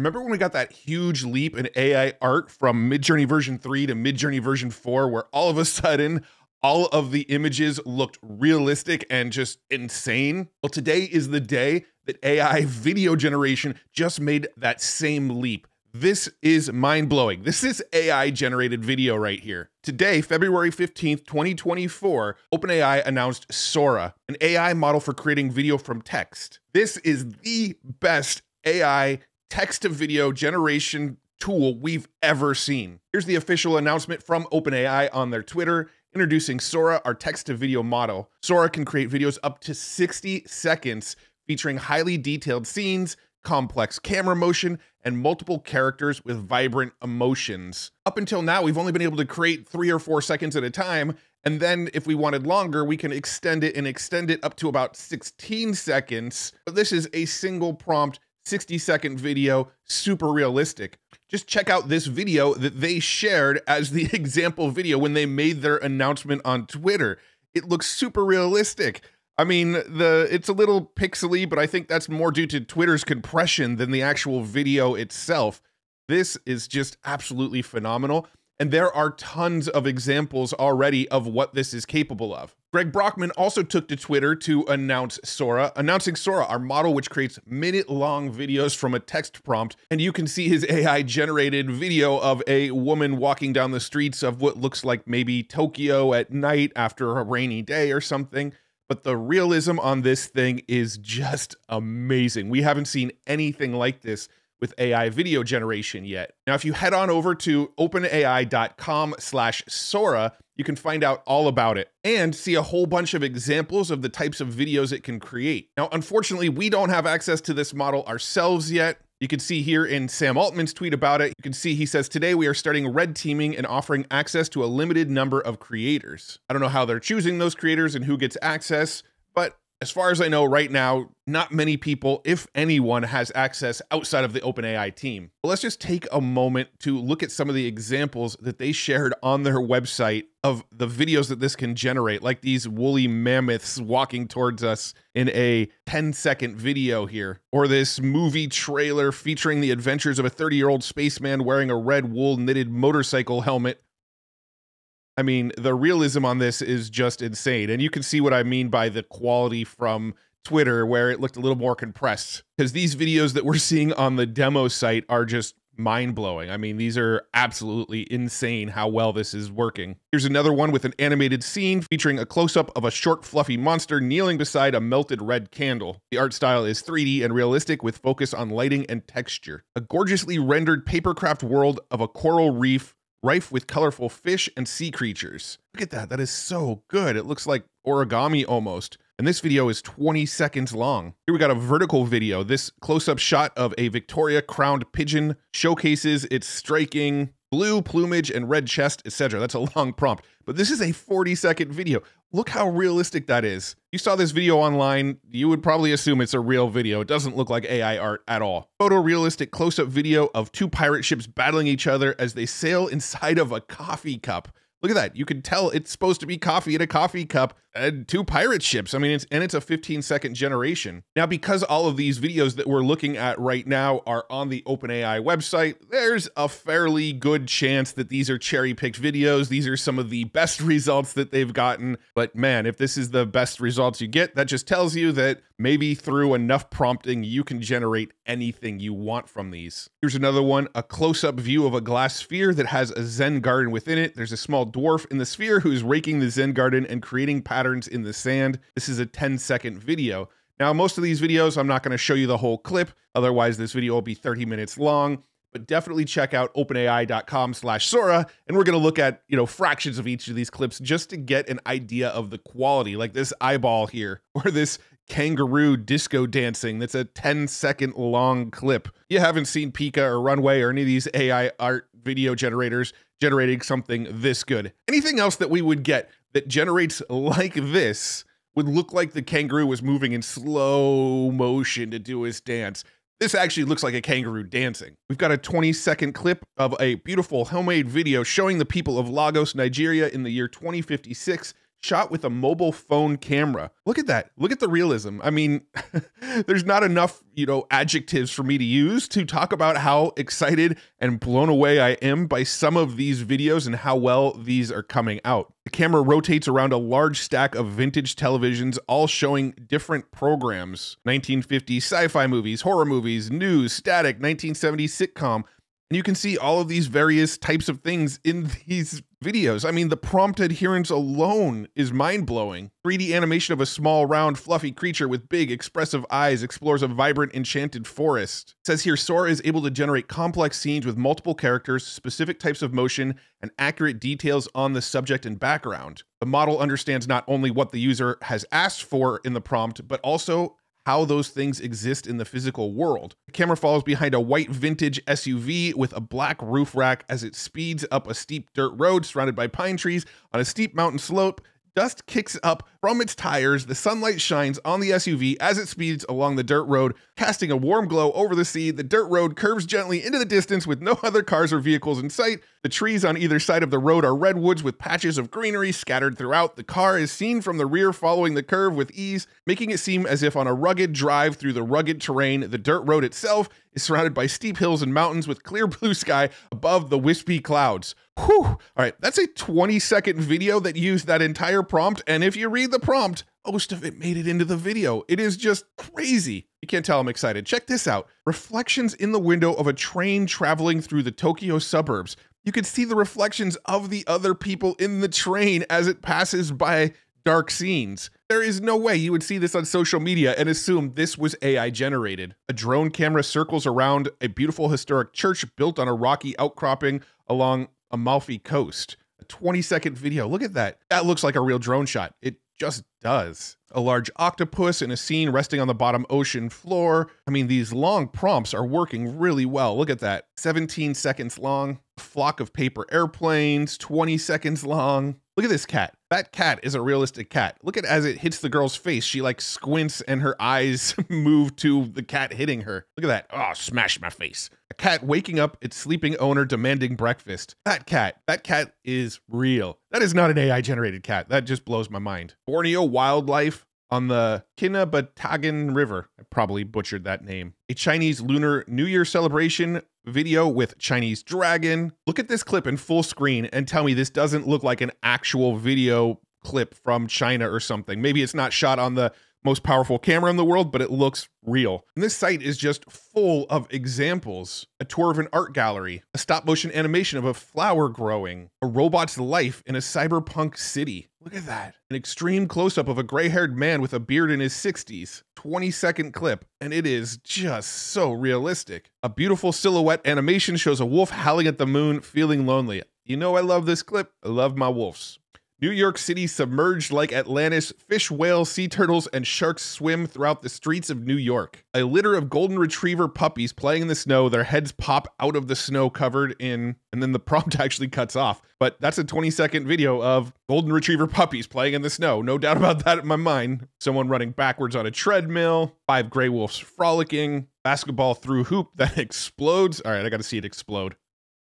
Remember when we got that huge leap in AI art from Midjourney version 3 to Midjourney version 4, where all of a sudden all of the images looked realistic and just insane? Well, today is the day that AI video generation just made that same leap. This is mind blowing. This is AI generated video right here. Today, February 15th, 2024, OpenAI announced Sora, an AI model for creating video from text. This is the best AI text to video generation tool we've ever seen. Here's the official announcement from OpenAI on their Twitter introducing Sora, our text to video model. Sora can create videos up to 60 seconds featuring highly detailed scenes, complex camera motion, and multiple characters with vibrant emotions. Up until now, we've only been able to create three or four seconds at a time. And then if we wanted longer, we can extend it and extend it up to about 16 seconds. But this is a single prompt 60 second video, super realistic. Just check out this video that they shared as the example video when they made their announcement on Twitter. It looks super realistic. I mean, the it's a little pixely, but I think that's more due to Twitter's compression than the actual video itself. This is just absolutely phenomenal. And there are tons of examples already of what this is capable of. Greg Brockman also took to Twitter to announce Sora, announcing Sora, our model which creates minute long videos from a text prompt. And you can see his AI generated video of a woman walking down the streets of what looks like maybe Tokyo at night after a rainy day or something but the realism on this thing is just amazing. We haven't seen anything like this with AI video generation yet. Now, if you head on over to openai.com slash Sora, you can find out all about it and see a whole bunch of examples of the types of videos it can create. Now, unfortunately, we don't have access to this model ourselves yet, you can see here in Sam Altman's tweet about it, you can see he says, Today we are starting red teaming and offering access to a limited number of creators. I don't know how they're choosing those creators and who gets access, but as far as I know right now, not many people, if anyone, has access outside of the OpenAI team. But let's just take a moment to look at some of the examples that they shared on their website of the videos that this can generate, like these woolly mammoths walking towards us in a 10 second video here, or this movie trailer featuring the adventures of a 30 year old spaceman wearing a red wool knitted motorcycle helmet I mean, the realism on this is just insane. And you can see what I mean by the quality from Twitter, where it looked a little more compressed. Because these videos that we're seeing on the demo site are just mind blowing. I mean, these are absolutely insane how well this is working. Here's another one with an animated scene featuring a close up of a short, fluffy monster kneeling beside a melted red candle. The art style is 3D and realistic with focus on lighting and texture. A gorgeously rendered papercraft world of a coral reef rife with colorful fish and sea creatures. Look at that. That is so good. It looks like origami almost. And this video is 20 seconds long. Here we got a vertical video. This close-up shot of a Victoria crowned pigeon showcases its striking blue plumage and red chest, etc. That's a long prompt, but this is a 40 second video. Look how realistic that is. You saw this video online, you would probably assume it's a real video. It doesn't look like AI art at all. Photorealistic close-up video of two pirate ships battling each other as they sail inside of a coffee cup. Look at that. You can tell it's supposed to be coffee in a coffee cup and two pirate ships. I mean, it's and it's a 15 second generation. Now, because all of these videos that we're looking at right now are on the OpenAI website, there's a fairly good chance that these are cherry picked videos. These are some of the best results that they've gotten. But man, if this is the best results you get, that just tells you that maybe through enough prompting, you can generate anything you want from these. Here's another one a close up view of a glass sphere that has a Zen garden within it. There's a small dwarf in the sphere who's raking the Zen garden and creating patterns in the sand. This is a 10 second video. Now, most of these videos, I'm not going to show you the whole clip. Otherwise, this video will be 30 minutes long. But definitely check out openai.com slash Sora. And we're going to look at, you know, fractions of each of these clips just to get an idea of the quality. Like this eyeball here, or this kangaroo disco dancing that's a 10 second long clip. You haven't seen Pika or Runway or any of these AI art video generators generating something this good. Anything else that we would get that generates like this would look like the kangaroo was moving in slow motion to do his dance. This actually looks like a kangaroo dancing. We've got a 20 second clip of a beautiful homemade video showing the people of Lagos, Nigeria in the year 2056 shot with a mobile phone camera. Look at that. Look at the realism. I mean, there's not enough, you know, adjectives for me to use to talk about how excited and blown away I am by some of these videos and how well these are coming out. The camera rotates around a large stack of vintage televisions, all showing different programs 1950 sci fi movies, horror movies, news, static, 1970 sitcom, and you can see all of these various types of things in these videos. I mean, the prompt adherence alone is mind blowing. 3D animation of a small, round, fluffy creature with big, expressive eyes explores a vibrant, enchanted forest. It says here Sora is able to generate complex scenes with multiple characters, specific types of motion, and accurate details on the subject and background. The model understands not only what the user has asked for in the prompt, but also how those things exist in the physical world. The camera follows behind a white vintage SUV with a black roof rack as it speeds up a steep dirt road surrounded by pine trees on a steep mountain slope. Dust kicks up from its tires. The sunlight shines on the SUV as it speeds along the dirt road, casting a warm glow over the sea. The dirt road curves gently into the distance with no other cars or vehicles in sight. The trees on either side of the road are redwoods with patches of greenery scattered throughout. The car is seen from the rear following the curve with ease, making it seem as if on a rugged drive through the rugged terrain. The dirt road itself is surrounded by steep hills and mountains with clear blue sky above the wispy clouds. Whew. All right, that's a 20 second video that used that entire prompt. And if you read the prompt, most of it made it into the video. It is just crazy. You can't tell I'm excited. Check this out reflections in the window of a train traveling through the Tokyo suburbs you can see the reflections of the other people in the train as it passes by dark scenes. There is no way you would see this on social media and assume this was AI generated. A drone camera circles around a beautiful historic church built on a rocky outcropping along Amalfi Coast. A 20 second video. Look at that. That looks like a real drone shot. It just does. A large octopus in a scene resting on the bottom ocean floor. I mean, these long prompts are working really well. Look at that. 17 seconds long. A flock of paper airplanes, 20 seconds long. Look at this cat. That cat is a realistic cat. Look at as it hits the girl's face. She like squints and her eyes move to the cat hitting her. Look at that. Oh, smash my face. A cat waking up its sleeping owner demanding breakfast. That cat, that cat is real. That is not an AI generated cat. That just blows my mind. Borneo wildlife on the Kinabatangan River. I probably butchered that name. A Chinese Lunar New Year celebration video with Chinese dragon. Look at this clip in full screen and tell me this doesn't look like an actual video clip from China or something. Maybe it's not shot on the most powerful camera in the world, but it looks real. And this site is just full of examples. A tour of an art gallery, a stop motion animation of a flower growing, a robot's life in a cyberpunk city. Look at that. An extreme close up of a gray haired man with a beard in his 60s. 20 second clip, and it is just so realistic. A beautiful silhouette animation shows a wolf howling at the moon, feeling lonely. You know, I love this clip. I love my wolves. New York City submerged like Atlantis, fish, whales, sea turtles, and sharks swim throughout the streets of New York. A litter of golden retriever puppies playing in the snow, their heads pop out of the snow covered in, and then the prompt actually cuts off. But that's a 20 second video of golden retriever puppies playing in the snow. No doubt about that in my mind. Someone running backwards on a treadmill, five gray wolves frolicking, basketball through hoop that explodes. All right, I got to see it explode.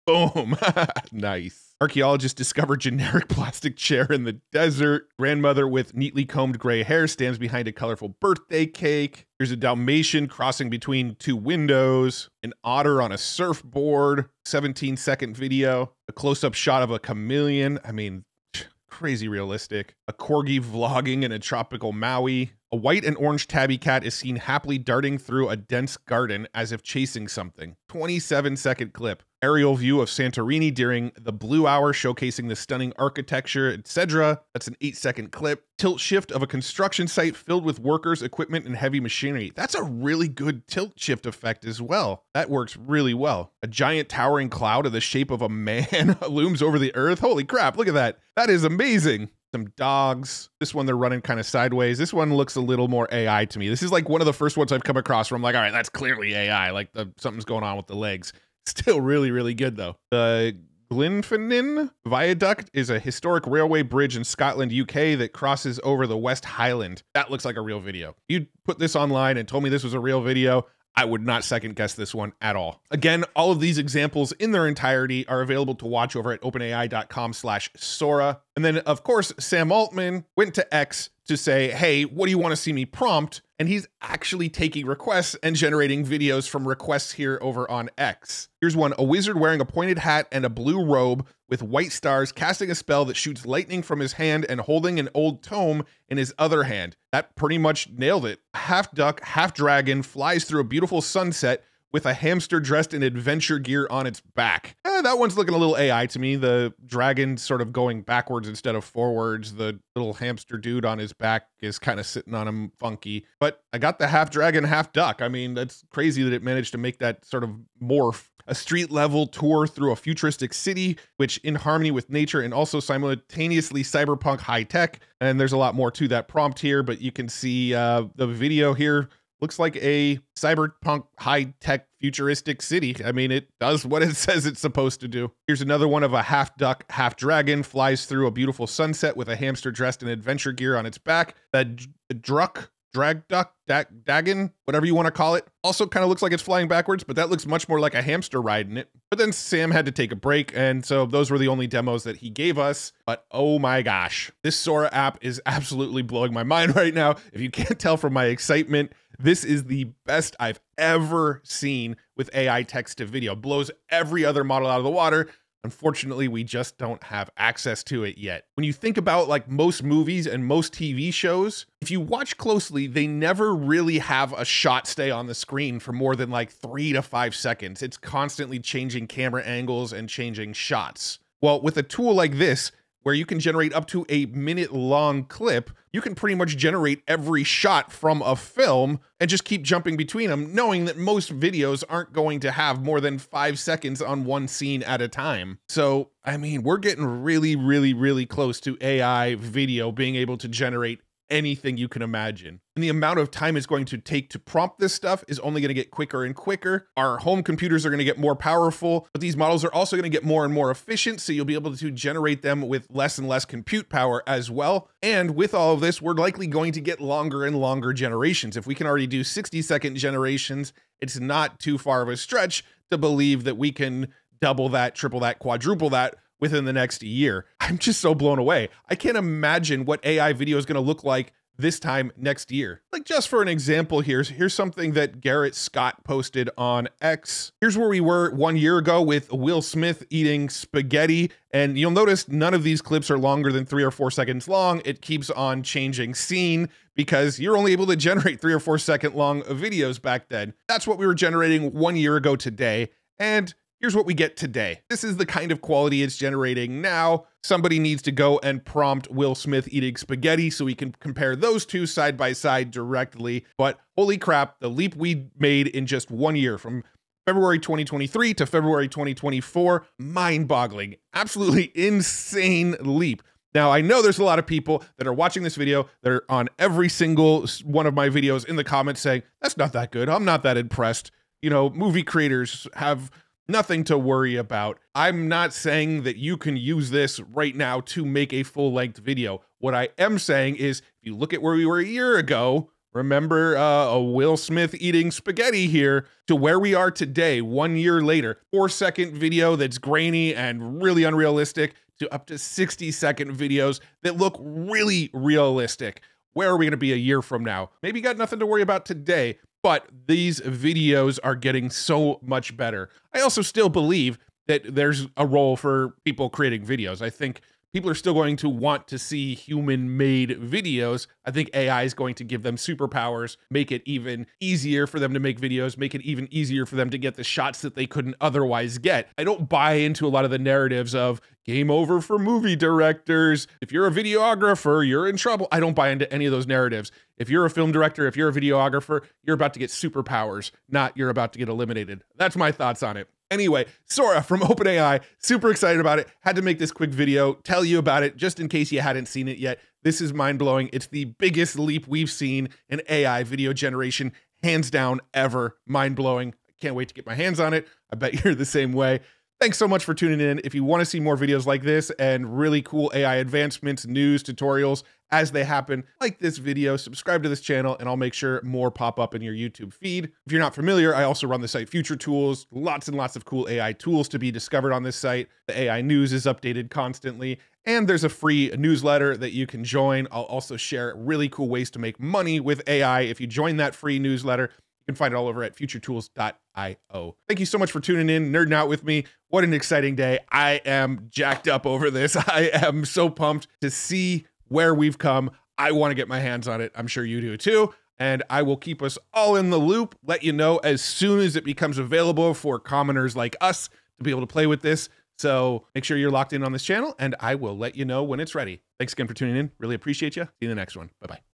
Boom. nice. Archaeologists discover generic plastic chair in the desert. Grandmother with neatly combed gray hair stands behind a colorful birthday cake. There's a Dalmatian crossing between two windows. An otter on a surfboard. 17 second video. A close up shot of a chameleon. I mean, crazy realistic. A corgi vlogging in a tropical Maui. A white and orange tabby cat is seen happily darting through a dense garden as if chasing something. 27 second clip aerial view of Santorini during the Blue Hour, showcasing the stunning architecture, etc. That's an eight second clip. Tilt shift of a construction site filled with workers, equipment, and heavy machinery. That's a really good tilt shift effect as well. That works really well. A giant towering cloud of the shape of a man looms over the earth. Holy crap, look at that. That is amazing some dogs. This one they're running kind of sideways. This one looks a little more AI to me. This is like one of the first ones I've come across where I'm like, all right, that's clearly AI. Like the, something's going on with the legs. Still really, really good though. The Glenfinnan Viaduct is a historic railway bridge in Scotland, UK that crosses over the West Highland. That looks like a real video. You put this online and told me this was a real video. I would not second guess this one at all. Again, all of these examples in their entirety are available to watch over at openai.com slash Sora. And then, of course, Sam Altman went to X to say, hey, what do you want to see me prompt? And he's actually taking requests and generating videos from requests here over on X. Here's one a wizard wearing a pointed hat and a blue robe with white stars casting a spell that shoots lightning from his hand and holding an old tome in his other hand. That pretty much nailed it. Half duck, half dragon flies through a beautiful sunset with a hamster dressed in adventure gear on its back. Eh, that one's looking a little AI to me. The dragon sort of going backwards instead of forwards. The little hamster dude on his back is kind of sitting on him funky. But I got the half dragon, half duck. I mean, that's crazy that it managed to make that sort of morph. A street level tour through a futuristic city, which in harmony with nature and also simultaneously cyberpunk high tech. And there's a lot more to that prompt here, but you can see uh, the video here looks like a cyberpunk high tech futuristic city. I mean, it does what it says it's supposed to do. Here's another one of a half duck, half dragon flies through a beautiful sunset with a hamster dressed in adventure gear on its back. That druck drag duck, dag, dagon, whatever you want to call it. Also kind of looks like it's flying backwards, but that looks much more like a hamster riding it. But then Sam had to take a break, and so those were the only demos that he gave us. But oh my gosh, this Sora app is absolutely blowing my mind right now. If you can't tell from my excitement, this is the best I've ever seen with AI text to video. Blows every other model out of the water. Unfortunately, we just don't have access to it yet. When you think about like most movies and most TV shows, if you watch closely, they never really have a shot stay on the screen for more than like three to five seconds. It's constantly changing camera angles and changing shots. Well, with a tool like this, where you can generate up to a minute long clip, you can pretty much generate every shot from a film and just keep jumping between them, knowing that most videos aren't going to have more than five seconds on one scene at a time. So, I mean, we're getting really, really, really close to AI video being able to generate anything you can imagine. And the amount of time it's going to take to prompt this stuff is only going to get quicker and quicker. Our home computers are going to get more powerful, but these models are also going to get more and more efficient. So you'll be able to generate them with less and less compute power as well. And with all of this, we're likely going to get longer and longer generations. If we can already do 60 second generations, it's not too far of a stretch to believe that we can double that, triple that, quadruple that within the next year. I'm just so blown away. I can't imagine what AI video is going to look like this time next year. Like just for an example here, here's something that Garrett Scott posted on X. Here's where we were one year ago with Will Smith eating spaghetti. And you'll notice none of these clips are longer than three or four seconds long. It keeps on changing scene because you're only able to generate three or four second long videos back then. That's what we were generating one year ago today. And Here's what we get today. This is the kind of quality it's generating now. Somebody needs to go and prompt Will Smith eating spaghetti so we can compare those two side by side directly. But holy crap, the leap we made in just one year from February 2023 to February 2024, mind boggling, absolutely insane leap. Now, I know there's a lot of people that are watching this video that are on every single one of my videos in the comments saying, that's not that good. I'm not that impressed. You know, movie creators have nothing to worry about. I'm not saying that you can use this right now to make a full length video. What I am saying is, if you look at where we were a year ago, remember uh, a Will Smith eating spaghetti here, to where we are today, one year later, four second video that's grainy and really unrealistic, to up to 60 second videos that look really realistic. Where are we going to be a year from now? Maybe you got nothing to worry about today, but these videos are getting so much better. I also still believe that there's a role for people creating videos. I think people are still going to want to see human made videos. I think AI is going to give them superpowers, make it even easier for them to make videos, make it even easier for them to get the shots that they couldn't otherwise get. I don't buy into a lot of the narratives of game over for movie directors. If you're a videographer, you're in trouble. I don't buy into any of those narratives. If you're a film director, if you're a videographer, you're about to get superpowers, not you're about to get eliminated. That's my thoughts on it. Anyway, Sora from OpenAI, super excited about it. Had to make this quick video, tell you about it just in case you hadn't seen it yet. This is mind blowing. It's the biggest leap we've seen in AI video generation, hands down, ever. Mind blowing. I can't wait to get my hands on it. I bet you're the same way. Thanks so much for tuning in. If you want to see more videos like this and really cool AI advancements, news, tutorials, as they happen. Like this video, subscribe to this channel, and I'll make sure more pop up in your YouTube feed. If you're not familiar, I also run the site Future Tools, lots and lots of cool AI tools to be discovered on this site. The AI news is updated constantly. And there's a free newsletter that you can join. I'll also share really cool ways to make money with AI. If you join that free newsletter, you can find it all over at futuretools.io. Thank you so much for tuning in, nerding out with me. What an exciting day. I am jacked up over this. I am so pumped to see where we've come. I want to get my hands on it. I'm sure you do too. And I will keep us all in the loop, let you know as soon as it becomes available for commoners like us to be able to play with this. So make sure you're locked in on this channel, and I will let you know when it's ready. Thanks again for tuning in. Really appreciate you. See you in the next one. Bye bye.